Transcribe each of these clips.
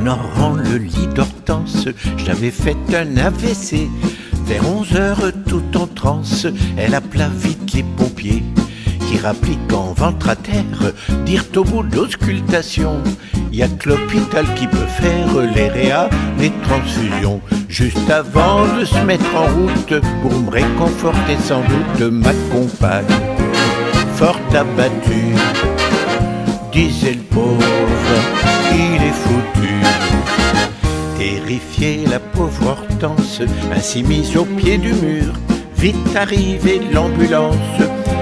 ignorant le lit d'Hortense, j'avais fait un AVC. Vers 11 heures, tout en transe, elle appela vite les pompiers qui rappliquent en ventre à terre, dirent au bout d'auscultation. Y a que l'hôpital qui peut faire les réas, les transfusions. Juste avant de se mettre en route pour me réconforter sans doute ma compagne, fort abattue, disait le pauvre, La pauvre Hortense, ainsi mise au pied du mur, vite arrivée l'ambulance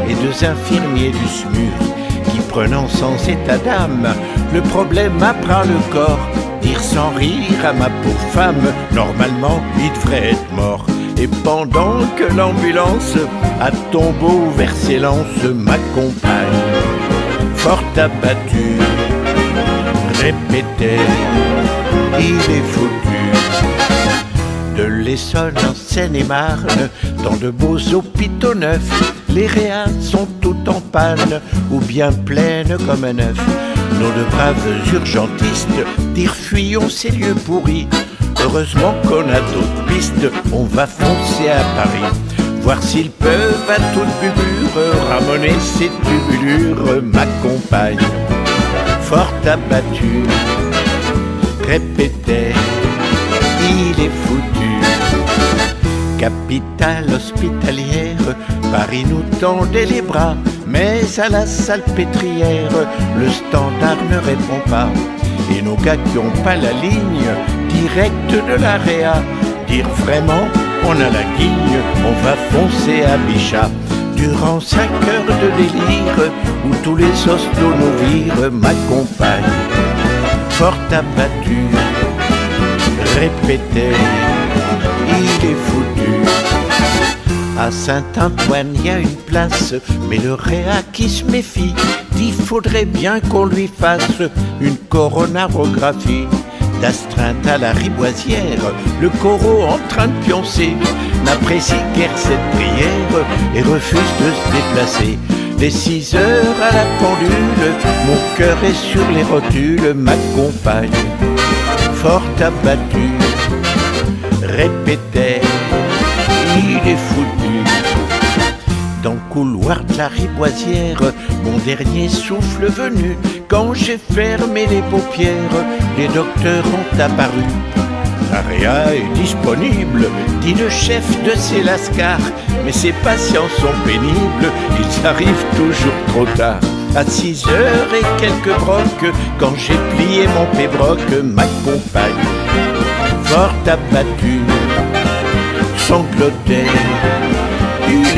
et deux infirmiers du SMUR qui prenant sans état d'âme le problème à le corps, dire sans rire à ma pauvre femme, normalement il devrait être mort. Et pendant que l'ambulance à tombeau vers ses lances m'accompagne, fort abattu, répétait, il est foutu. L'Essonne en Seine-et-Marne, dans de beaux hôpitaux neufs, les réas sont tout en panne ou bien pleines comme un œuf. Nos de braves urgentistes dirent fuyons ces lieux pourris. Heureusement qu'on a d'autres pistes, on va foncer à Paris. Voir s'ils peuvent à toute bubure ramener ces tubulures, ma compagne, fort abattue, répétait, il est foutu. Capitale hospitalière, Paris nous tendait les bras, mais à la salpêtrière, le standard ne répond pas. Et nos gars pas la ligne directe de l'AREA, dire vraiment, on a la guigne, on va foncer à Bichat. Durant cinq heures de délire, où tous les ostos nous virent, ma fort abattue, répétait, il est. À Saint-Antoine, il y a une place, mais le réa qui se méfie dit faudrait bien qu'on lui fasse une coronarographie. D'astreinte à la riboisière, le coraux en train de pioncer n'apprécie guère cette prière et refuse de se déplacer. Des six heures à la pendule, mon cœur est sur les rotules, ma compagne, fort abattue, répétait il est foutu. Dans le couloir de la riboisière, mon dernier souffle venu, quand j'ai fermé les paupières, les docteurs ont apparu. L'AREA est disponible, dit le chef de ces lascars, mais ces patients sont pénibles, ils arrivent toujours trop tard. À six heures et quelques brocs, quand j'ai plié mon pébroc, ma compagne, fort abattue, sanglotait,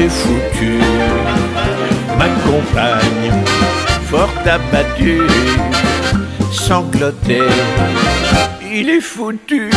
est foutu. Ma compagne, fort abattue, sanglotait, il est foutu.